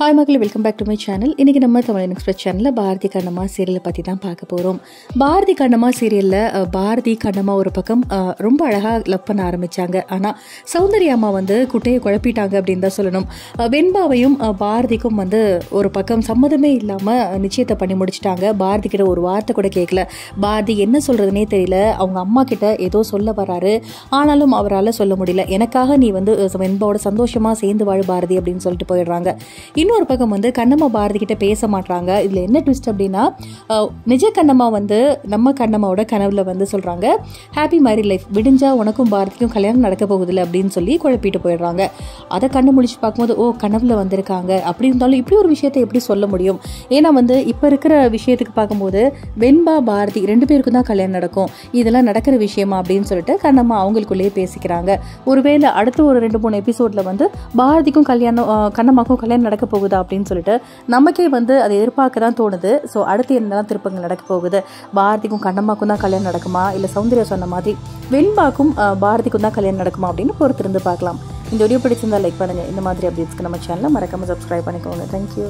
Hi மக்கள் welcome back to my channel இன்றைக்கி நம்ம தமிழ் எக்ஸ்பிரஸ் சேனலில் பாரதி கண்ணம்மா சீரியலை பற்றி தான் பார்க்க போகிறோம் பாரதி கண்ணம்மா சீரியலில் பாரதி கண்ணம்மா ஒரு பக்கம் ரொம்ப அழகாக லவ் பண்ண ஆரம்பித்தாங்க ஆனால் சௌந்தர்யா அம்மா வந்து குட்டையை குழப்பிட்டாங்க அப்படின்னு தான் சொல்லணும். வெண்பாவையும் பாரதிக்கும் வந்து ஒரு பக்கம் சம்மதமே இல்லாமல் நிச்சயத்தை பண்ணி முடிச்சிட்டாங்க. பாரதி கிட்ட ஒரு வார்த்தை கூட கேட்கல பாரதி என்ன சொல்கிறதுனே தெரியல. அவங்க அம்மா கிட்ட ஏதோ சொல்ல வராரு. ஆனாலும் அவரால் சொல்ல முடியல. எனக்காக நீ வந்து வெண்பாவோட சந்தோஷமாக சேர்ந்து வாழு பாரதி அப்படின்னு சொல்லிட்டு போயிடுறாங்க. இன்னொரு பக்கம் வந்து கண்ணம்மா பாரதி கிட்ட பேச மாட்டாங்க இதில் என்ன ட்விஸ்ட் அப்படின்னா நிஜ கண்ணம்மா வந்து நம்ம கண்ணம்மாவோட கனவுல வந்து சொல்கிறாங்க ஹாப்பி மேரி லைஃப் விடிஞ்சா உனக்கும் பாரதிக்கும் கல்யாணம் நடக்க போகுதில்ல அப்படின்னு சொல்லி குழப்பிட்டு போயிடுறாங்க. அதை கண்ணு முடிச்சு பார்க்கும்போது ஓ கனவுல வந்திருக்காங்க. அப்படி இருந்தாலும் இப்படி ஒரு விஷயத்தை எப்படி சொல்ல முடியும்? ஏன்னா வந்து இப்போ இருக்கிற விஷயத்துக்கு பார்க்கும்போது வெண்பா பாரதி ரெண்டு பேருக்கும் தான் கல்யாணம் நடக்கும். இதெல்லாம் நடக்கிற விஷயமா அப்படின்னு சொல்லிட்டு கண்ணம்மா அவங்களுக்குள்ளேயே பேசிக்கிறாங்க. ஒருவேளை அடுத்த ஒரு ரெண்டு மூணு எபிசோட்ல வந்து பாரதிக்கும் கல்யாணம் கண்ணம்மாக்கும் கல்யாணம் நடக்க போகுது போகுதா அப்படின்னு சொல்லிட்டு நமக்கே வந்து அதை எதிர்பார்க்க தான் தோணுது. ஸோ அடுத்து என்னெல்லாம் திருப்பங்கள் நடக்க போகுது? பாரதிக்கும் கண்ணம்மாக்கும் தான் கல்யாணம் நடக்குமா? இல்லை சௌந்தர்யா சொன்ன மாதிரி வெண்பாக்கும் பாரதிக்கும் தான் கல்யாணம் நடக்குமா அப்படின்னு பொறுத்திருந்து பார்க்கலாம். இந்த வீடியோ பிடிச்சிருந்தா லைக் பண்ணுங்க. இந்த மாதிரி அப்டேட்ஸ்க்கு நம்ம சேனலை மறக்காமல் சப்ஸ்கிரைப் பண்ணிக்கோங்க. தேங்க்யூ